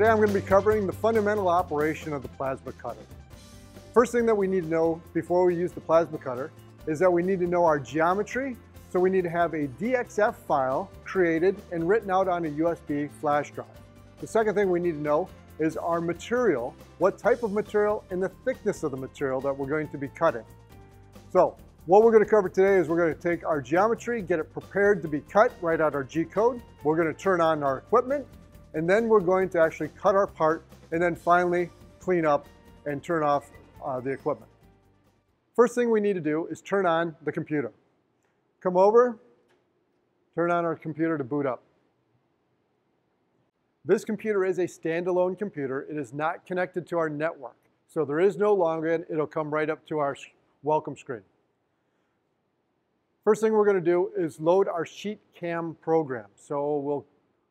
Today I'm going to be covering the fundamental operation of the plasma cutter. First thing that we need to know before we use the plasma cutter is that we need to know our geometry. So we need to have a DXF file created and written out on a USB flash drive. The second thing we need to know is our material, what type of material and the thickness of the material that we're going to be cutting. So what we're going to cover today is we're going to take our geometry, get it prepared to be cut right out our G-code. We're going to turn on our equipment and then we're going to actually cut our part and then finally clean up and turn off uh, the equipment. First thing we need to do is turn on the computer. Come over, turn on our computer to boot up. This computer is a standalone computer. It is not connected to our network. So there is no login. It'll come right up to our welcome screen. First thing we're going to do is load our Sheet Cam program. So we'll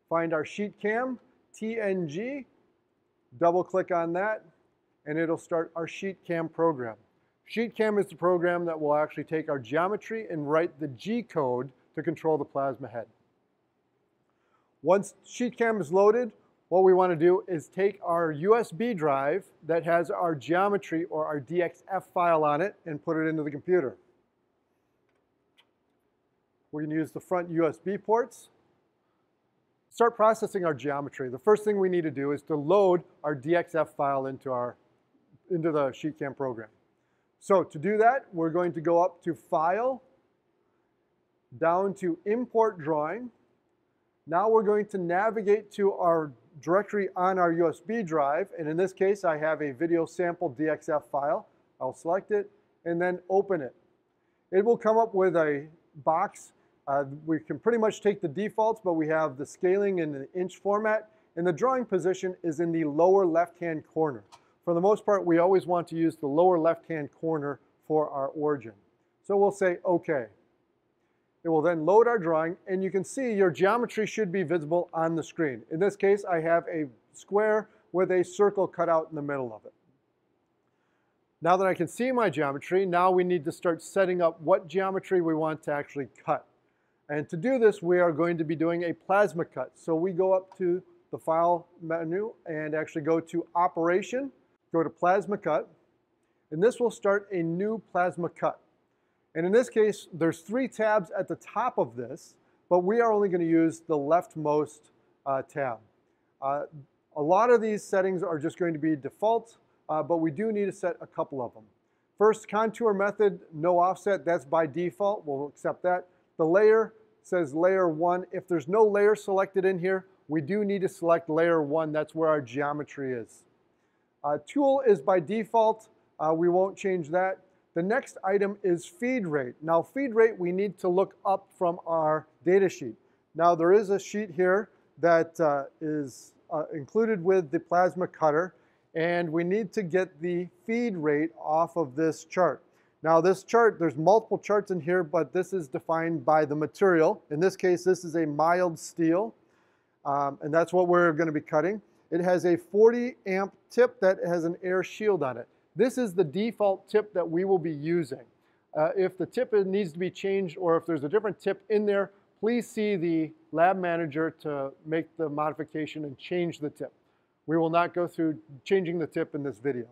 find our Sheet Cam, TNG, double click on that, and it'll start our Sheet Cam program. Sheet Cam is the program that will actually take our geometry and write the G code to control the plasma head. Once Sheet Cam is loaded, what we want to do is take our USB drive that has our geometry or our DXF file on it and put it into the computer. We can use the front USB ports. Start processing our geometry. The first thing we need to do is to load our DXF file into, our, into the SheetCam program. So to do that, we're going to go up to File, down to Import Drawing. Now we're going to navigate to our directory on our USB drive, and in this case, I have a video sample DXF file. I'll select it and then open it. It will come up with a box. Uh, we can pretty much take the defaults, but we have the scaling in the inch format, and the drawing position is in the lower left-hand corner. For the most part, we always want to use the lower left-hand corner for our origin. So we'll say OK. It will then load our drawing, and you can see your geometry should be visible on the screen. In this case, I have a square with a circle cut out in the middle of it. Now that I can see my geometry, now we need to start setting up what geometry we want to actually cut. And to do this, we are going to be doing a plasma cut. So we go up to the File menu and actually go to Operation, go to Plasma Cut, and this will start a new plasma cut. And in this case, there's three tabs at the top of this, but we are only going to use the leftmost uh, tab. Uh, a lot of these settings are just going to be default, uh, but we do need to set a couple of them. First, contour method, no offset, that's by default. We'll accept that. The layer says layer one. If there's no layer selected in here, we do need to select layer one. That's where our geometry is. Uh, tool is by default. Uh, we won't change that. The next item is feed rate. Now feed rate we need to look up from our data sheet. Now there is a sheet here that uh, is uh, included with the plasma cutter and we need to get the feed rate off of this chart. Now this chart, there's multiple charts in here, but this is defined by the material. In this case, this is a mild steel, um, and that's what we're gonna be cutting. It has a 40 amp tip that has an air shield on it. This is the default tip that we will be using. Uh, if the tip needs to be changed or if there's a different tip in there, please see the lab manager to make the modification and change the tip. We will not go through changing the tip in this video.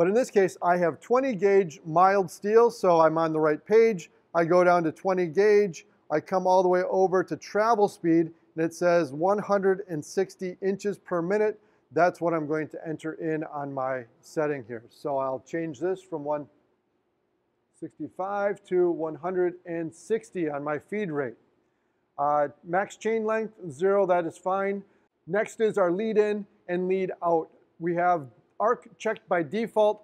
But in this case, I have 20 gauge mild steel, so I'm on the right page. I go down to 20 gauge. I come all the way over to travel speed, and it says 160 inches per minute that's what I'm going to enter in on my setting here. So I'll change this from 165 to 160 on my feed rate. Uh, max chain length, zero, that is fine. Next is our lead in and lead out. We have arc checked by default.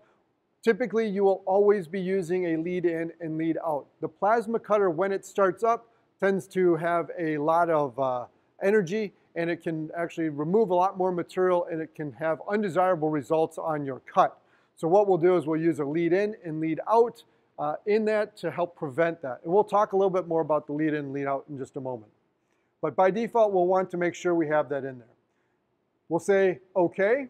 Typically, you will always be using a lead in and lead out. The plasma cutter, when it starts up, tends to have a lot of uh, energy and it can actually remove a lot more material and it can have undesirable results on your cut. So what we'll do is we'll use a lead in and lead out uh, in that to help prevent that. And we'll talk a little bit more about the lead in and lead out in just a moment. But by default, we'll want to make sure we have that in there. We'll say OK.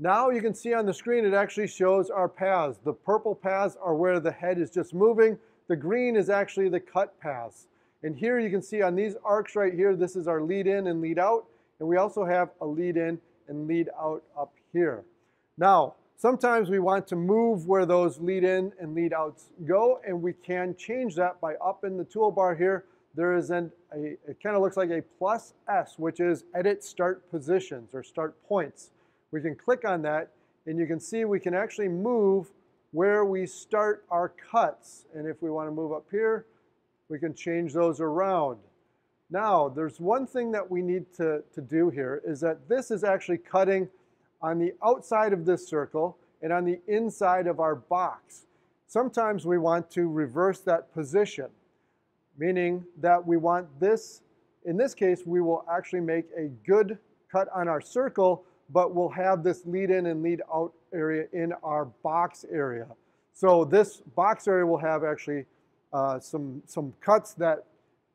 Now you can see on the screen it actually shows our paths. The purple paths are where the head is just moving. The green is actually the cut paths. And here you can see on these arcs right here, this is our lead in and lead out. and we also have a lead in and lead out up here. Now, sometimes we want to move where those lead in and lead outs go, and we can change that by up in the toolbar here. There is an, a, it kind of looks like a plus S, which is edit start positions or start points. We can click on that, and you can see we can actually move where we start our cuts. And if we want to move up here, we can change those around. Now, there's one thing that we need to, to do here is that this is actually cutting on the outside of this circle and on the inside of our box. Sometimes we want to reverse that position, meaning that we want this, in this case, we will actually make a good cut on our circle, but we'll have this lead in and lead out area in our box area. So this box area will have actually uh, some, some cuts that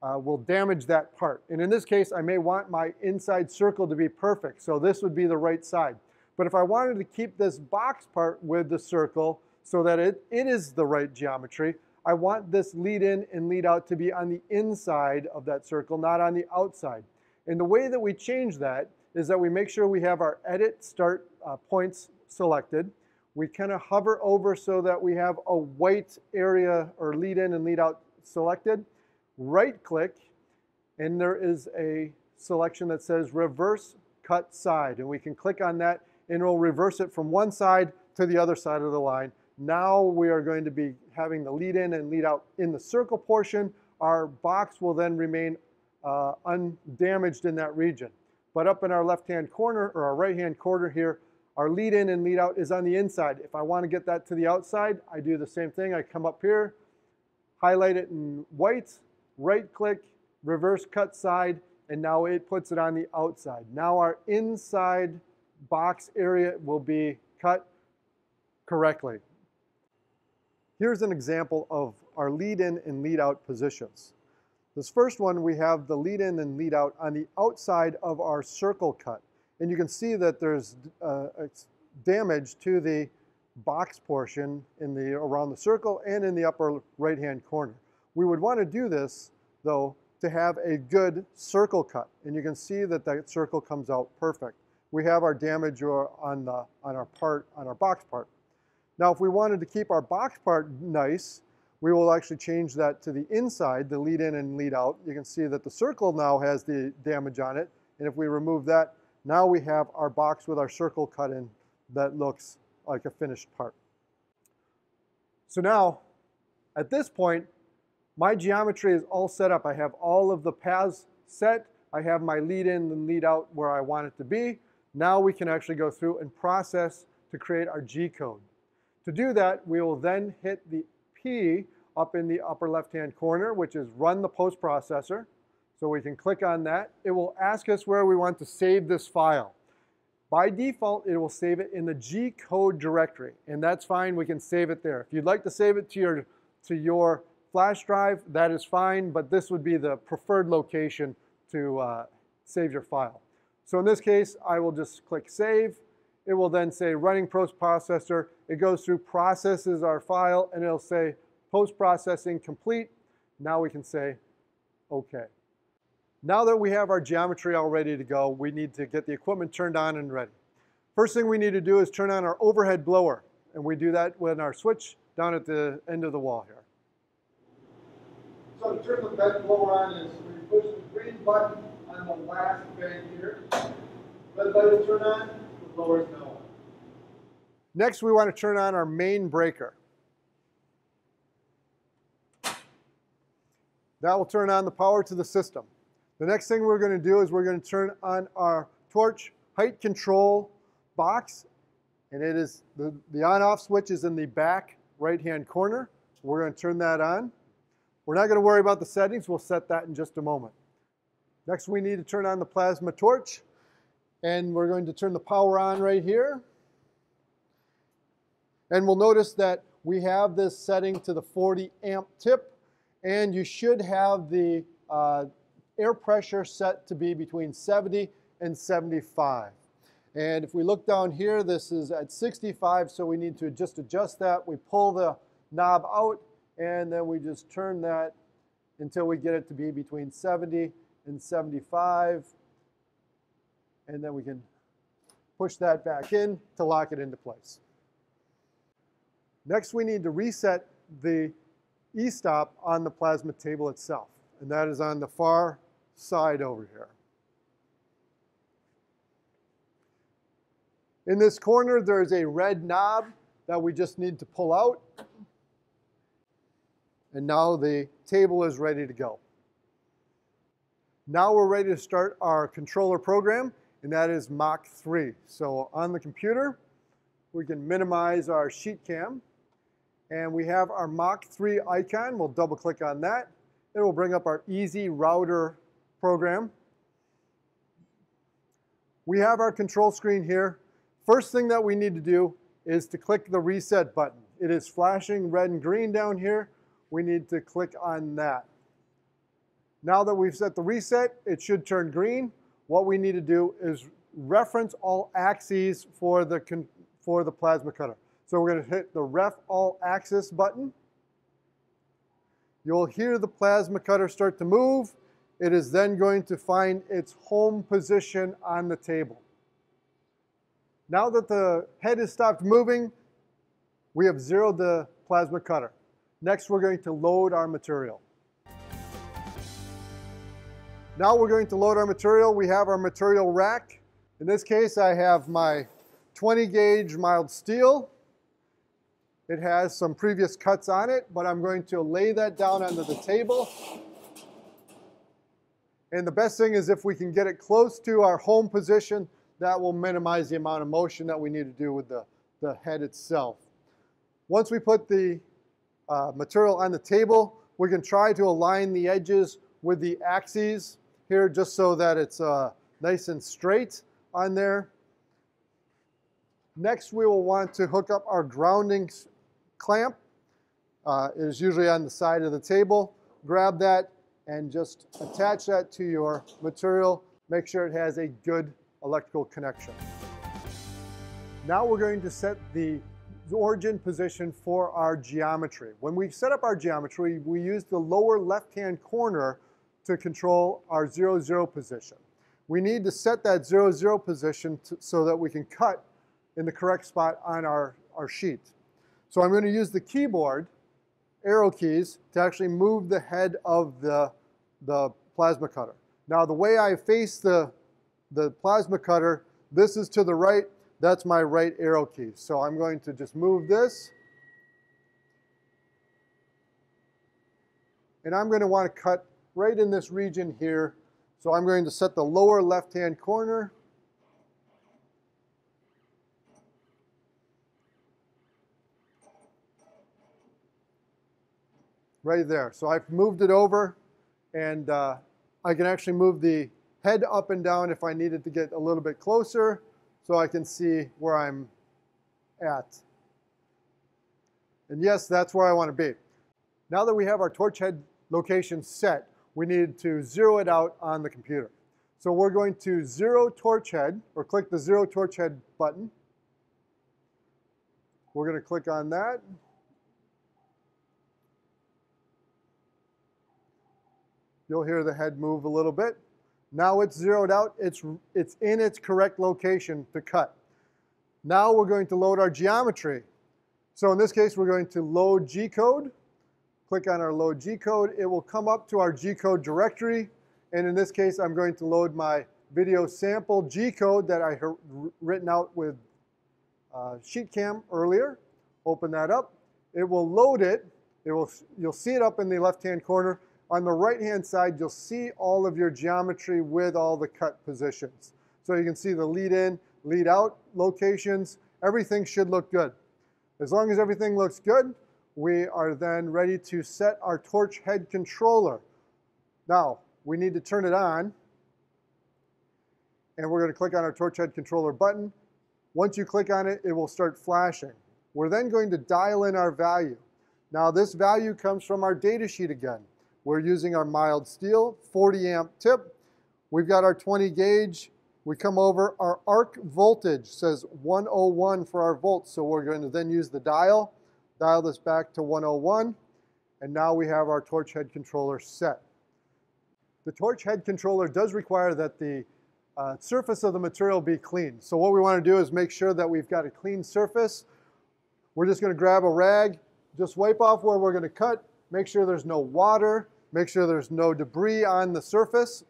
uh, will damage that part. And in this case, I may want my inside circle to be perfect. So this would be the right side. But if I wanted to keep this box part with the circle so that it, it is the right geometry, I want this lead in and lead out to be on the inside of that circle, not on the outside. And the way that we change that is that we make sure we have our edit start uh, points selected. We kind of hover over so that we have a white area or lead in and lead out selected right click, and there is a selection that says reverse cut side. And we can click on that and it will reverse it from one side to the other side of the line. Now we are going to be having the lead in and lead out in the circle portion. Our box will then remain uh, undamaged in that region. But up in our left-hand corner or our right-hand corner here, our lead in and lead out is on the inside. If I want to get that to the outside, I do the same thing. I come up here, highlight it in white, right click, reverse cut side, and now it puts it on the outside. Now our inside box area will be cut correctly. Here's an example of our lead in and lead out positions. This first one, we have the lead in and lead out on the outside of our circle cut. And you can see that there's uh, damage to the box portion in the, around the circle and in the upper right hand corner. We would want to do this, though, to have a good circle cut. And you can see that that circle comes out perfect. We have our damage on, the, on our part, on our box part. Now, if we wanted to keep our box part nice, we will actually change that to the inside, the lead in and lead out. You can see that the circle now has the damage on it. And if we remove that, now we have our box with our circle cut in that looks like a finished part. So now, at this point, my geometry is all set up. I have all of the paths set. I have my lead in and lead out where I want it to be. Now we can actually go through and process to create our G code. To do that, we will then hit the Up in the upper left-hand corner, which is run the post processor. So we can click on that. It will ask us where we want to save this file. By default, it will save it in the G code directory, and that's fine. We can save it there. If you'd like to save it to your, to your flash drive, that is fine, but this would be the preferred location to uh, save your file. So in this case, I will just click Save. It will then say Running Post Processor. It goes through, processes our file, and it'll say Post Processing Complete. Now we can say OK. Now that we have our geometry all ready to go, we need to get the equipment turned on and ready. First thing we need to do is turn on our overhead blower, and we do that with our switch down at the end of the wall here. So to turn the bed blower on is we push the green button on the last bed here. Red light will turn on, Next, we want to turn on our main breaker. That will turn on the power to the system. The next thing we're going to do is we're going to turn on our torch height control box. And it is the, the on-off switch is in the back right-hand corner. We're going to turn that on. We're not going to worry about the settings. We'll set that in just a moment. Next, we need to turn on the plasma torch. And we're going to turn the power on right here. And we'll notice that we have this setting to the 40 amp tip. And you should have the uh, air pressure set to be between 70 and 75. And if we look down here, this is at 65, so we need to just adjust that. We pull the knob out and then we just turn that until we get it to be between 70 and 75. And then we can push that back in to lock it into place. Next, we need to reset the e-stop on the plasma table itself, and that is on the far side over here. In this corner, there is a red knob that we just need to pull out. And now the table is ready to go. Now we're ready to start our controller program, and that is Mach 3. So on the computer, we can minimize our sheet cam, and we have our Mach 3 icon. We'll double click on that. It will bring up our Easy Router program. We have our control screen here. First thing that we need to do is to click the reset button. It is flashing red and green down here. We need to click on that. Now that we've set the reset, it should turn green. What we need to do is reference all axes for the, for the plasma cutter. So we're going to hit the ref all axis button. You'll hear the plasma cutter start to move. It is then going to find its home position on the table. Now that the head has stopped moving, we have zeroed the plasma cutter. Next, we're going to load our material. Now we're going to load our material. We have our material rack. In this case, I have my 20 gauge mild steel. It has some previous cuts on it, but I'm going to lay that down onto the table. And the best thing is if we can get it close to our home position, that will minimize the amount of motion that we need to do with the, the head itself. Once we put the uh, material on the table, we can try to align the edges with the axes here just so that it's uh, nice and straight on there. Next, we will want to hook up our grounding clamp. Uh, it is usually on the side of the table. Grab that and just attach that to your material. Make sure it has a good electrical connection. Now we're going to set the origin position for our geometry. When we set up our geometry, we use the lower left-hand corner to control our 0, 0 position. We need to set that 0, 0 position to, so that we can cut in the correct spot on our, our sheet. So I'm going to use the keyboard, arrow keys, to actually move the head of the, the plasma cutter. Now the way I face the the plasma cutter, this is to the right, that's my right arrow key. So I'm going to just move this. And I'm going to want to cut right in this region here. So I'm going to set the lower left-hand corner. Right there. So I've moved it over and uh, I can actually move the head up and down if I needed to get a little bit closer so I can see where I'm at. And yes, that's where I want to be. Now that we have our torch head location set, we need to zero it out on the computer. So we're going to zero torch head, or click the zero torch head button. We're going to click on that. You'll hear the head move a little bit. Now it's zeroed out, it's, it's in its correct location to cut. Now we're going to load our geometry. So in this case, we're going to load G-code. Click on our load G-code. It will come up to our G-code directory. And in this case, I'm going to load my video sample G-code that I have written out with uh, SheetCam earlier. Open that up. It will load it. It will, you'll see it up in the left-hand corner. On the right-hand side, you'll see all of your geometry with all the cut positions. So you can see the lead in, lead out locations. Everything should look good. As long as everything looks good, we are then ready to set our torch head controller. Now, we need to turn it on. And we're going to click on our torch head controller button. Once you click on it, it will start flashing. We're then going to dial in our value. Now, this value comes from our data sheet again. We're using our mild steel, 40 amp tip. We've got our 20 gauge. We come over, our arc voltage says 101 for our volts. So we're going to then use the dial, dial this back to 101. And now we have our torch head controller set. The torch head controller does require that the uh, surface of the material be clean. So what we want to do is make sure that we've got a clean surface. We're just going to grab a rag, just wipe off where we're going to cut, make sure there's no water, make sure there's no debris on the surface.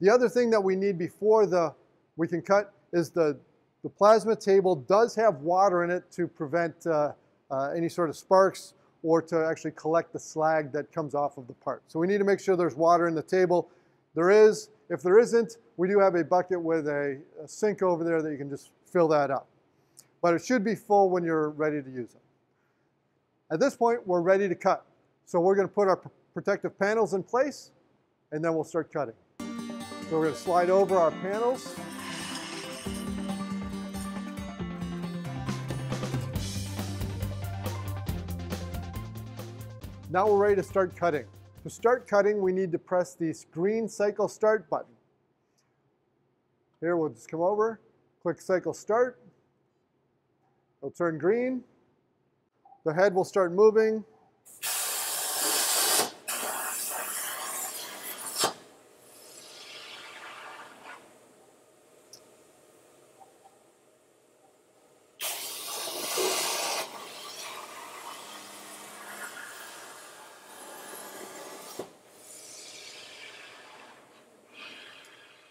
The other thing that we need before the we can cut is the, the plasma table does have water in it to prevent uh, uh, any sort of sparks or to actually collect the slag that comes off of the part. So we need to make sure there's water in the table. There is. If there isn't, we do have a bucket with a, a sink over there that you can just fill that up. But it should be full when you're ready to use it. At this point, we're ready to cut. So we're going to put our protective panels in place, and then we'll start cutting. So we're going to slide over our panels. Now we're ready to start cutting. To start cutting, we need to press the green cycle start button. Here, we'll just come over, click cycle start. It'll turn green. The head will start moving.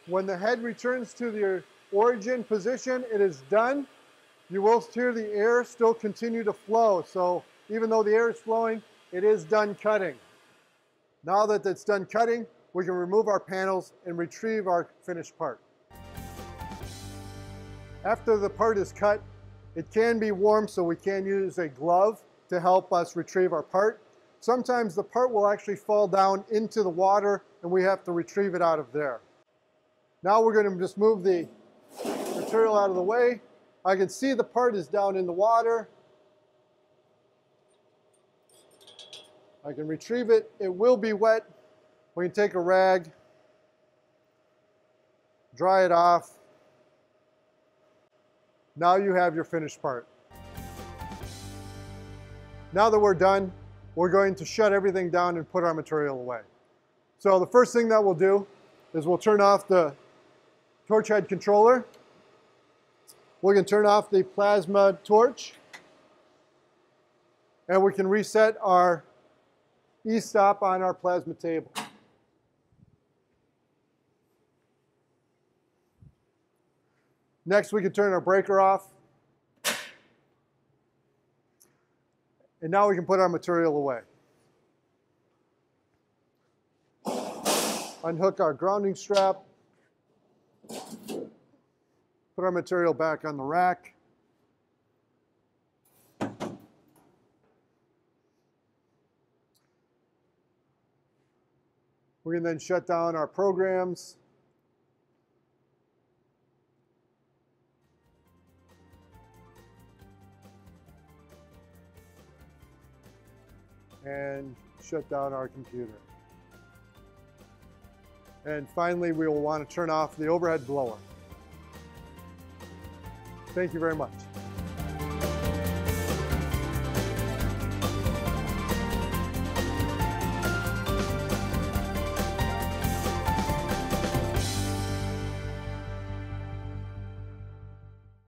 When the head returns to the origin position, it is done. You will hear the air still continue to flow. So even though the air is flowing, it is done cutting. Now that it's done cutting, we can remove our panels and retrieve our finished part. After the part is cut, it can be warm, so we can use a glove to help us retrieve our part. Sometimes the part will actually fall down into the water and we have to retrieve it out of there. Now we're going to just move the material out of the way. I can see the part is down in the water. I can retrieve it. It will be wet. We can take a rag, dry it off. Now you have your finished part. Now that we're done, we're going to shut everything down and put our material away. So the first thing that we'll do is we'll turn off the torch head controller. We can turn off the plasma torch. And we can reset our e-stop on our plasma table. Next, we can turn our breaker off. And now we can put our material away. Unhook our grounding strap. Put our material back on the rack. We can then shut down our programs. and shut down our computer. And finally, we will want to turn off the overhead blower. Thank you very much.